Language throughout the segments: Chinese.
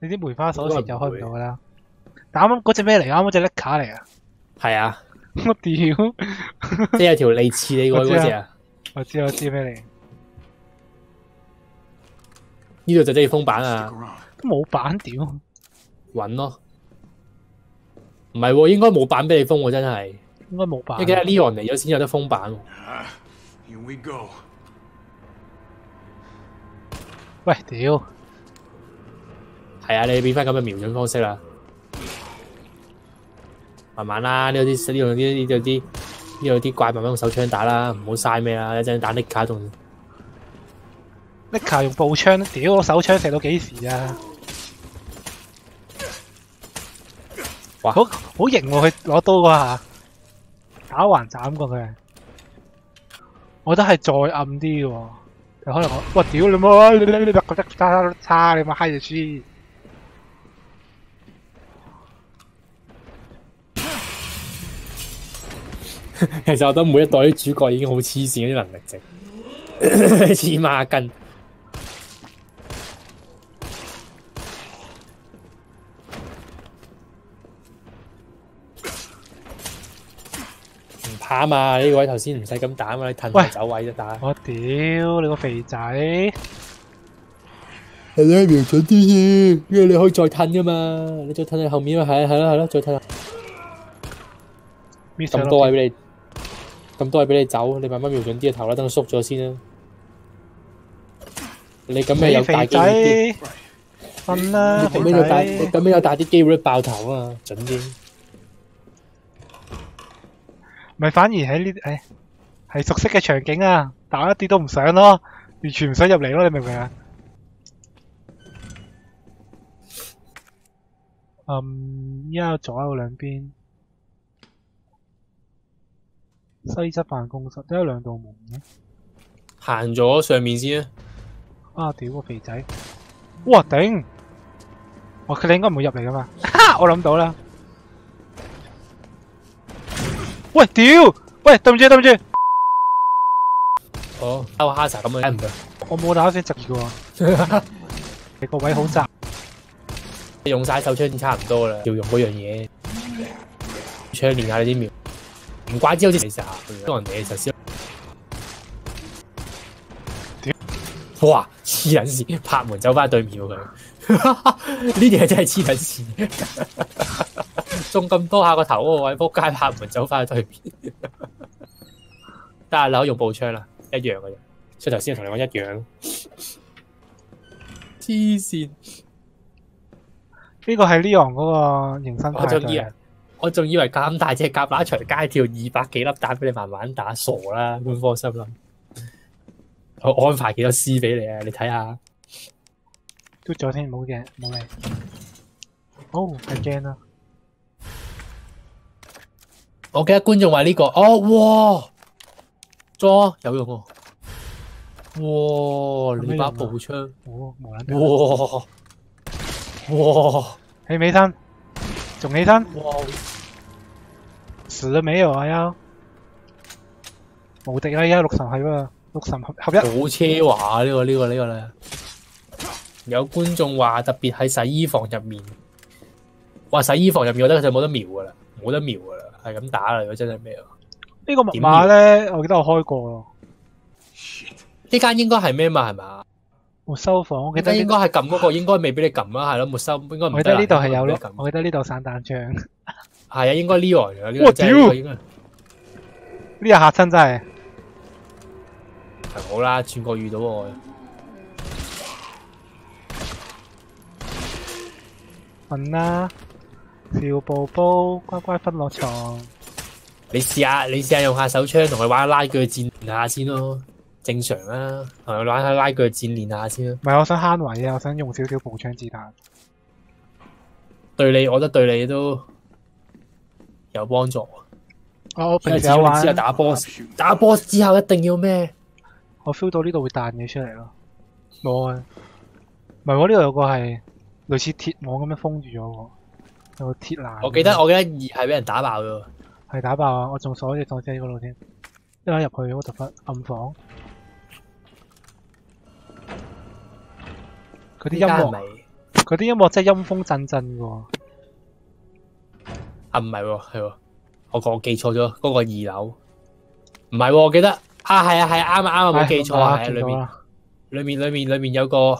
你啲梅花鎖匙就開唔到噶啦。但啱啱嗰只咩嚟？啱啱嗰只叻卡嚟啊！係啊，我屌！即係有條利刺你過去嗰只啊！我知我知咩嚟？呢度就真係封板啊！都冇板屌，揾咯。唔係喎，應該冇板俾你封喎，真係。應該冇板。你記得 Leon 嚟咗先有得封板喎。Here we go. 喂，屌！係啊，你變翻咁嘅瞄準方式啦。慢慢啦，呢度啲呢度啲呢度啲呢度啲怪慢慢用手槍打啦，唔好嘥咩啦，一陣打 Nick 卡仲 ni 卡用步槍，屌我手槍射到幾時啊？哇好好型喎！佢攞刀嗰下打橫斬過佢，我覺得係再暗啲嘅可能我，哇屌你媽！你你你覺得差差你媽閪就輸。其實我覺得每一代啲主角已經好黐線嗰啲能力值，黐孖筋。唔怕啊嘛！呢個位頭先唔使咁打啊嘛，你褪埋走位就打。我屌你個肥仔！係咧，瞄準啲先，因為你可以再褪噶嘛，你再褪喺後面啊，係啊，係啦，係啦，再褪下。咁多位俾你，咁多嘢俾你走，你慢慢瞄準啲個頭啦，等佢縮咗先啦。你咁樣有大肥機會啲，瞓啦，你咁肥樣有大，你。咁樣有大啲機會爆頭啊，準啲。咪反而喺呢，誒係熟悉嘅場景啊，但我一啲都唔想咯，完全唔想入嚟咯，你明唔明啊？嗯，依家左右兩邊，西側辦公室都有兩道門嘅。行咗上面先啊！啊！屌個肥仔，哇頂！我佢哋應該唔會入嚟噶嘛？我諗到啦。喂屌！喂對唔住對唔住，哦，兜哈薩咁樣，唔得。我冇打算直嘅喎。你個位好窄，用晒手槍已經差唔多啦，要用嗰樣嘢，槍練下你啲瞄。唔怪之好似你成日幫人哋嘅時候先。哇！黐撚線，拍門走翻對面喎佢。呢啲係真係黐撚線，中咁多下個頭嗰個位，仆街拍門走翻去對面。得啦，可以用步槍啦，一樣嘅啫。所以頭先同你講一樣。黐線。呢個係 Leon 嗰個迎新我派我仲以為咁大隻蛤乸隨街跳二百幾粒蛋俾你慢慢打，傻啦！官方心諗，我安排幾多 C 俾你啊？你睇下，嘟咗添，冇嘅冇嚟。哦，係驚啦！我記得觀眾話呢、個，哦，哇，裝有用喎、哇！你把步槍，哦，無撚啦哇哇起唔起身？仲起身？哇！死了没有啊？要無敵啦！而家六神係喎，六神合合一。好奢華啊！呢、個呢、個呢、個咧，有觀眾話特別喺洗衣房入面，哇洗衣房入面，我覺得就冇得瞄噶啦，冇得瞄噶啦，係咁打啦！如果真係咩啊？呢個密碼咧，我記得我開過咯。呢間應該係咩嘛？係嘛？沒收房，我記記得應得呢該係撳嗰個，應該未俾你撳啦，係咯，沒收應該唔我記得呢度係有咯咯，，我記得呢度散彈槍。呢係啊，應該 Leon 嘅呢哇個真係屌呢個應該下嚇親真係。係好啦，轉過遇到我，瞓啦，笑寶寶，乖乖瞓落床。你試下你試下用下手槍同佢玩拉锯戰下先咯，正常啦，同佢玩下拉鋸戰練下先啦。唔係，我想慳位啊，我想用少少步槍子彈。對你，我覺得對你都有幫助。我我平時有玩知，道打 boss，打 boss 之後一定要咩？我 feel 到呢度會彈嘢出嚟咯。冇啊，唔係我，呢度有個係類似鐵網咁樣封住咗喎，有個鐵欄。我記得我記得二係俾人打爆咗。係打爆啊！我仲鎖住鎖車嗰度添，一陣入去嗰度忽暗房，嗰啲音樂呢間係咪？嗰嗰啲音樂真係陰風陣陣嘅喎。啊，唔係喎，係喎，我我記錯咗，嗰、個二樓。唔係喎，我記得啊，係啊係啊，啱啊啱啊，冇記錯啊，係啊，裏面。見到啦。裏面裏面裏面有個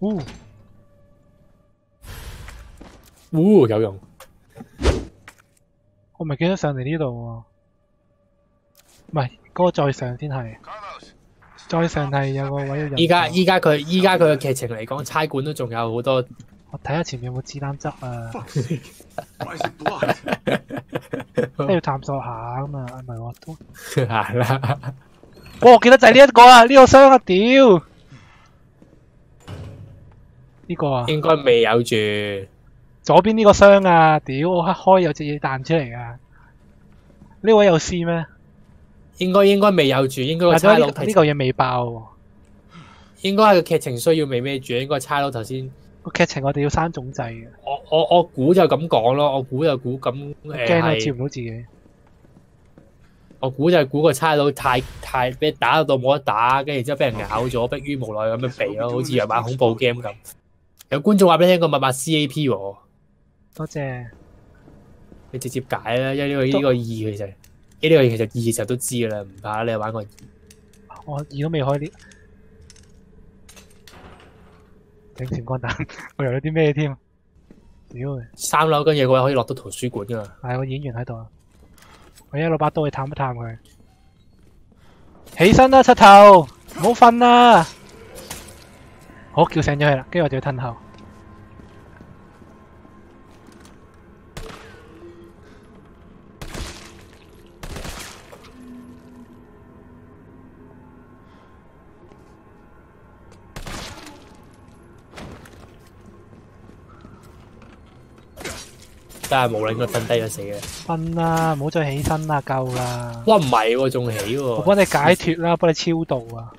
呜，呜有用，我咪記得上嚟呢度喎。唔係，嗰個再上先係，Carlos, 再上係有個位要入。依家依家佢依家佢嘅劇情嚟講，差館都仲有好多我睇下前面有冇子彈汁啊? 都要探索下咁嘛，唔係我都。係啦，哇！我記得就係呢一個啊，呢、個箱啊，屌！呢、個啊，應該未有住，左邊呢個箱啊，屌！我一開有隻嘢彈出嚟噶。呢位有 C 咩？應該應該未有住，應該個或者呢差佬呢個嘢未爆喎。應該係個劇情需要未咩住，應該差佬頭先。個劇情我哋要刪總掣嘅，我我我估就咁講咯，我估就估咁誒驚我接係，唔到自己。我估就係估個差佬太太俾打到冇得打，跟住之後俾人咬咗，迫於無奈咁樣避咯，好似又玩恐怖 game 咁。有觀眾話俾你聽個密碼 CAP 喎，多謝。你直接解啦，因為呢個呢個二其實呢個其實二其實都知噶啦，唔怕你有玩過二。我二都未開啲。整前光彈，我有啲咩添？屌！三樓跟住個位可以落到圖書館噶嘛？係個演員喺度啊！我一攞把刀去探一探佢。起身啦，七頭，唔好瞓啦！好，叫醒咗佢啦，跟住我就要褪後。真係無論佢瞓低咗死嘅。瞓啦，唔好再起身啦，夠啦！哇，唔係喎，仲起喎。我幫你解脱啦，幫你超度啊！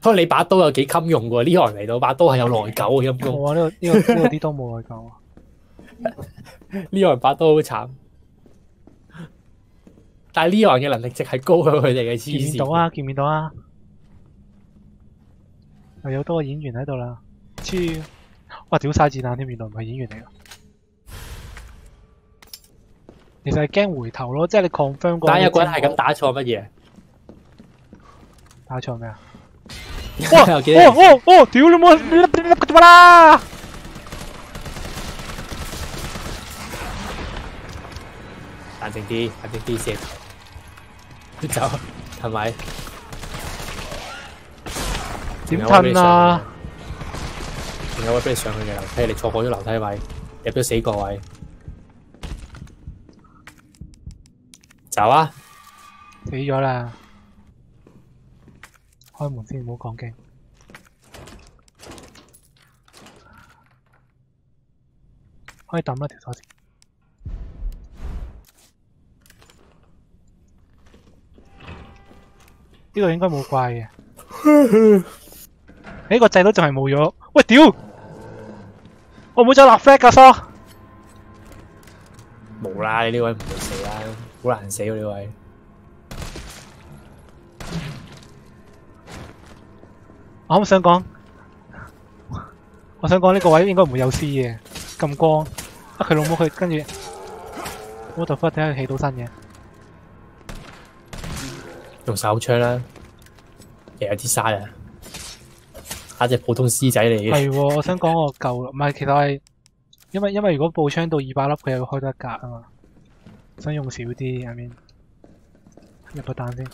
不過你把刀有幾襟用喎？呢行嚟到把刀係有內疚嘅阴公，我呢、個呢、個呢、個啲都冇內疚啊！呢行把刀好慘。但係呢行嘅能力值係高過佢哋嘅黐見唔見到。啊？見唔見到啊？又有多個演員喺度啦！超，哇！屌晒子彈添，原來唔係演員嚟噶。其實係驚回頭咯，即係你 confirm 過。但係有個人係咁打錯乜嘢？打錯咩啊？哇！哦哦哦！屌你冇你你你做乜啦？冷靜啲，冷靜啲先。走係咪？點吞啊？仲有位俾你上去嘅樓梯，你錯過咗樓梯位，入咗死角位。走啊！死咗啦！開門先，唔好講經。可以抌一條鎖匙。呢度應該冇怪嘅。呢個掣都仲係冇咗。喂，屌！我唔會再立 flag 噶，疏。冇啦，你呢位唔會死啦，好難死喎呢位。我啱想講，我想講呢個位應該唔會有 C 嘅，咁光。啊佢老母佢跟住，我度忽睇下佢起到身嘅。用手槍啦，又有啲沙啊！下隻普通獅仔嚟嘅，係喎，我想講我夠啦，唔係其實係因為因為如果步槍到二百粒，佢又開得一格啊嘛，想用少啲，I mean 入個彈先。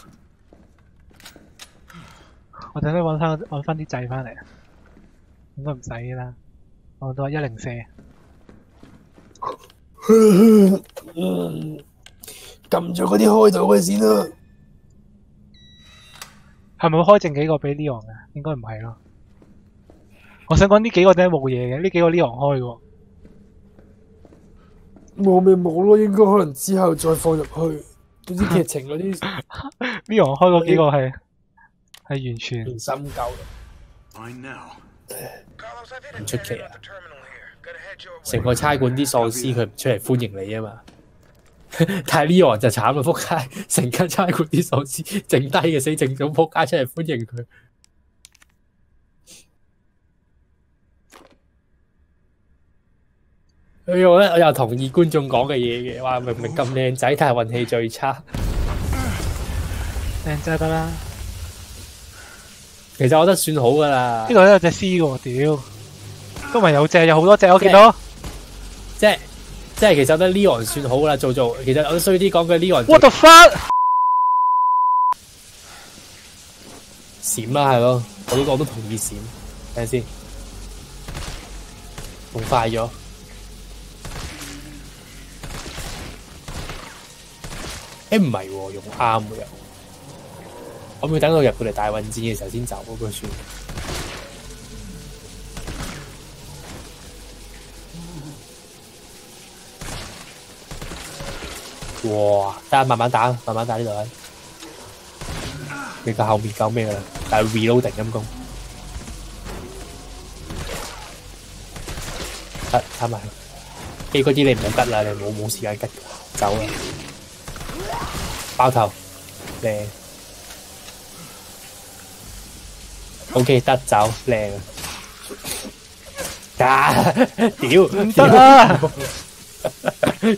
我等陣揾翻揾翻啲掣翻嚟，應該唔使啦。我都係一零四。撳咗嗰啲開到嘅先啦。係咪會開剩幾個俾 Leon 嘅？應該唔係咯。我想講呢幾個點解冇嘢嘅？呢幾個 Leon 開嘅喎。冇咪冇咯，應該可能之後再放入去。總之劇情嗰啲 Leon 開嗰幾個係係完全連心夠。Fine now. 唔出奇啊！成個差館啲喪屍佢唔出嚟歡迎你啊嘛，但係 Leon 就慘啦，仆街！成間差館啲喪屍剩低嘅死剩種仆街出嚟歡迎佢。哎呀，我我又同意觀眾講嘅嘢嘅，話明明咁靚仔，但係運氣最差。靚仔得啦。其實我覺得算好噶啦呢，度都有隻 C 嘅喎，屌，都唔係有隻，有好多隻我見到。即係即係其實我覺得 Leon 算好噶啦，做做其實我衰啲講句 Leon What the fuck？閃啦，係咯，我都我都同意閃。睇下先，仲快咗。誒唔係喎，用啱嘅又。我咪等到入到嚟大運戰嘅時候先走嗰個算。哇！得慢慢打，慢慢打呢度啊！你個後面夠咩噶啦？但係 reloading 陰功，得打埋。機嗰啲你唔好吉啦，你冇冇時間吉，走啦。爆頭，靚。O.K. 得走，靚啊！加屌唔得啊！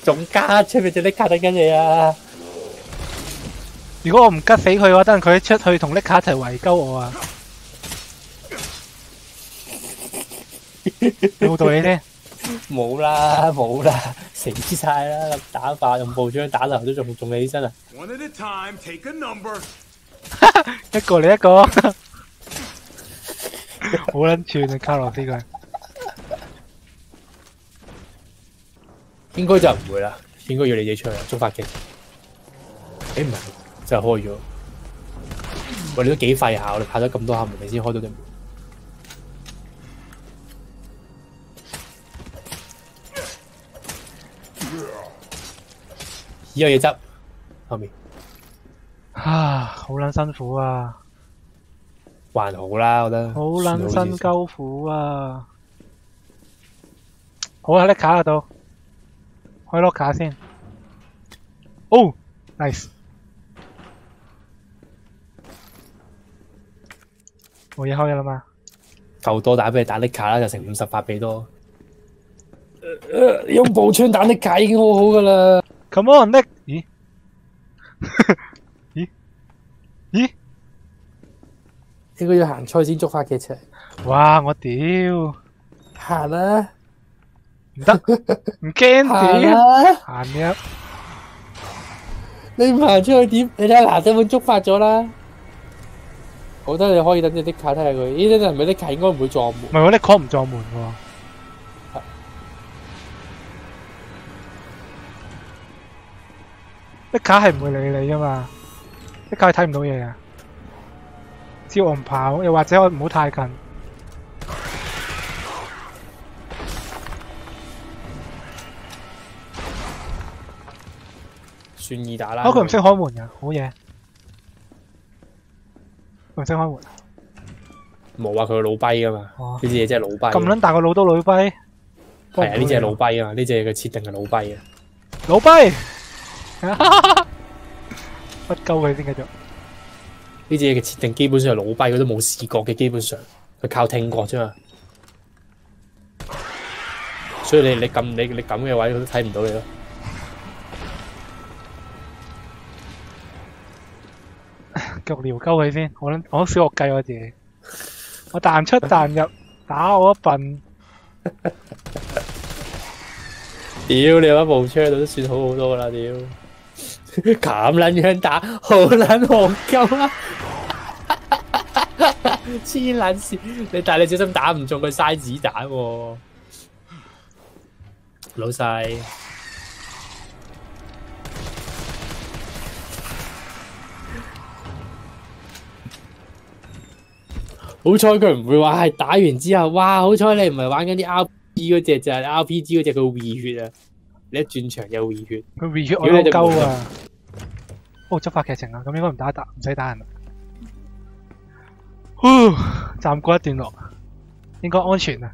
仲加出面隻拎卡等緊你啊！如果我唔吉死佢嘅話，等陣佢出去同拎卡一齊圍鳩我啊！有冇道理先？冇啦冇啦，死晒啦！咁打法用步槍打頭都仲仲起身啊！One at a time, take a number. 一個你一個，好撚串啊！卡洛斯佢應該就唔會啦，應該要你自己出去觸發機。誒唔係，就開咗。喂，你都幾廢下，我哋拍咗咁多下門，你先開到對門。有嘢執後面，啊，好撚辛苦啊！還好啦，我覺得。好撚辛鳩苦啊！好啊，拎卡嗰度，開 lock 卡先。哦，nice，冇嘢開啦嘛。夠多打俾你打拎卡啦，就成五十八俾多。用步槍打拎卡已經好好噶啦。Come on, Nick！咦？咦？咦？應該要行賽先觸發嘅出嚟。哇！我屌，行啦，唔得，唔驚行屌，啦！行嘅。你唔行出去點？你睇下嗱，根本觸發咗啦。我覺得你可以等隻的卡睇下佢。呢啲係咪的卡應該唔會撞門唔？係我拎 call 唔撞門喎。啲卡係唔會理你噶嘛，啲卡係睇唔到嘢啊。只要我唔跑，又或者我唔好太近。算易打啦。啊，佢唔識開門噶，好嘢。佢唔識開門，冇啊！佢個老跛噶嘛。哦呢隻嘢真係老跛。咁撚大個老都老跛。係啊！呢隻係老跛啊！呢隻嘅設定係老跛啊！老跛，不鳩佢先繼續。呢隻嘢嘅設定基本上係老跛，佢都冇視覺嘅，基本上佢靠聽覺啫嘛。所以你你撳你你咁嘅位，佢都睇唔到你咯。腳撩鳩佢先，我諗我小學計我自己，我彈出彈入，打我一笨，屌你有一部車都算好好多噶啦！屌 咁撚樣打，好撚戇鳩啊！黐撚線，你但係你小心打唔中佢嘥子彈喎，老細。好彩佢唔會話係打完之後，哇！好彩你唔係玩緊啲 RPG 嗰只，就係 RPG 嗰只佢會 r 血啊！你一轉場又 r 血，佢 r e 我都隻門鳩啊！哦，执法剧情啊，咁应该唔打打，唔使打人啦。呼，暂过一段落，应 应该安全啊。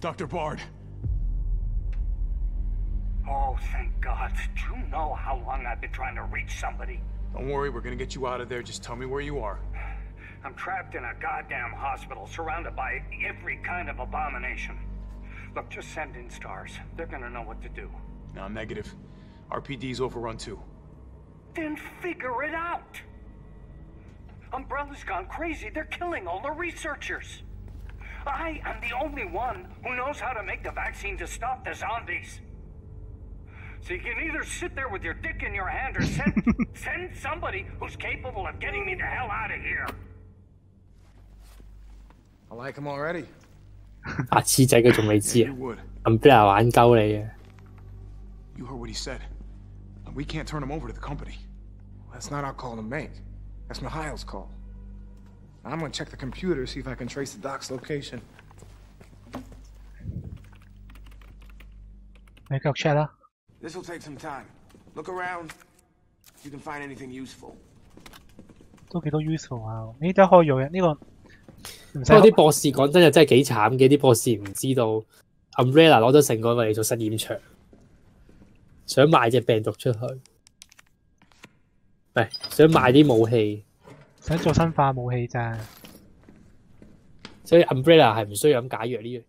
Dr. Bard. Oh, thank God. Do you know how long I've been trying to reach somebody? Don't worry, we're gonna get you out of there. Just tell me where you are. I'm trapped in a goddamn hospital, surrounded by every kind of abomination. Look, just send in stars. They're gonna know what to do. No, negative. RPD's overrun too. Then figure it out! Umbrella's gone crazy. They're killing all the researchers. I am the only one who knows how to make the vaccine to stop the zombies. So you can either sit there with your dick in your hand or send, send somebody who's capable of getting me the hell out of here. I like him already. 白痴仔佢仲未 Yeah, 知 you 啊 would. ，Umbrella 玩鸠你嘅。 You heard what he said. We can't turn him over to the company. That's not our call to make. That's Mikhail's call. I'm gonna check the computer, see if I can trace the doc's location. 你继续 check 啦。 This'll take some time. Look around. If you can find anything useful. 都几多 useful 啊！呢啲可以用嘅，呢、个唔使 不過啲博士講真又真係幾慘嘅，啲博士唔知道 Umbrella 攞咗成个嚟做實驗場，想賣隻病毒出去，唔係想卖啲武器，想做生化武器咋。所以 Umbrella 係唔需要咁解藥呢樣。